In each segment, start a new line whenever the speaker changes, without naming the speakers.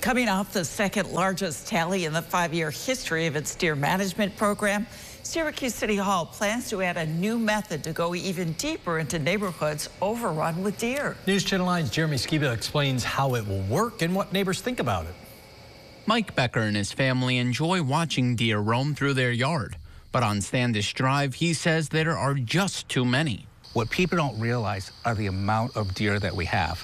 Coming off the second largest tally in the five-year history of its deer management program, Syracuse City Hall plans to add a new method to go even deeper into neighborhoods overrun with deer.
News Channel 9's Jeremy Skiba explains how it will work and what neighbors think about it.
Mike Becker and his family enjoy watching deer roam through their yard. But on Standish Drive, he says there are just too many.
What people don't realize are the amount of deer that we have.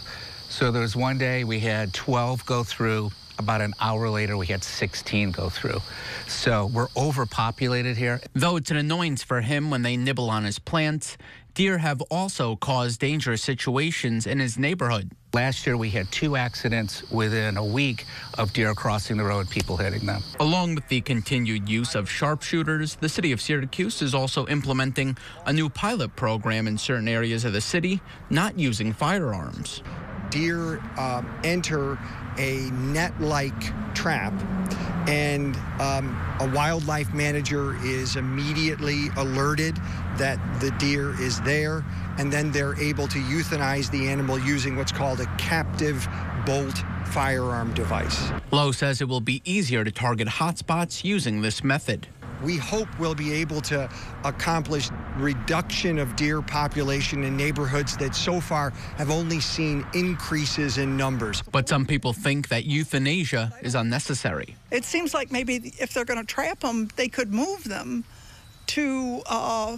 So there was one day we had 12 go through. About an hour later, we had 16 go through. So we're overpopulated here.
Though it's an annoyance for him when they nibble on his plants, deer have also caused dangerous situations in his neighborhood.
Last year, we had two accidents within a week of deer crossing the road, people hitting them.
Along with the continued use of sharpshooters, the city of Syracuse is also implementing a new pilot program in certain areas of the city, not using firearms
deer um, enter a net-like trap and um, a wildlife manager is immediately alerted that the deer is there and then they're able to euthanize the animal using what's called a captive bolt firearm device.
Lowe says it will be easier to target hotspots using this method
we hope we'll be able to accomplish reduction of deer population in neighborhoods that so far have only seen increases in numbers.
But some people think that euthanasia is unnecessary.
It seems like maybe if they're going to trap them, they could move them to uh,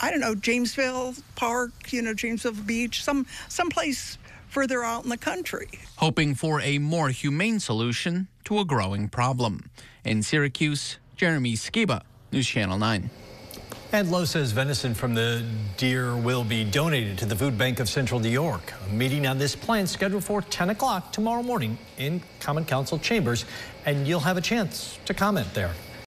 I don't know, Jamesville Park, you know, Jamesville Beach, some someplace further out in the country.
Hoping for a more humane solution to a growing problem. In Syracuse, Jeremy Skiba, News Channel 9.
And Lowe says venison from the deer will be donated to the Food Bank of Central New York. A meeting on this plan scheduled for 10 o'clock tomorrow morning in Common Council chambers, and you'll have a chance to comment there.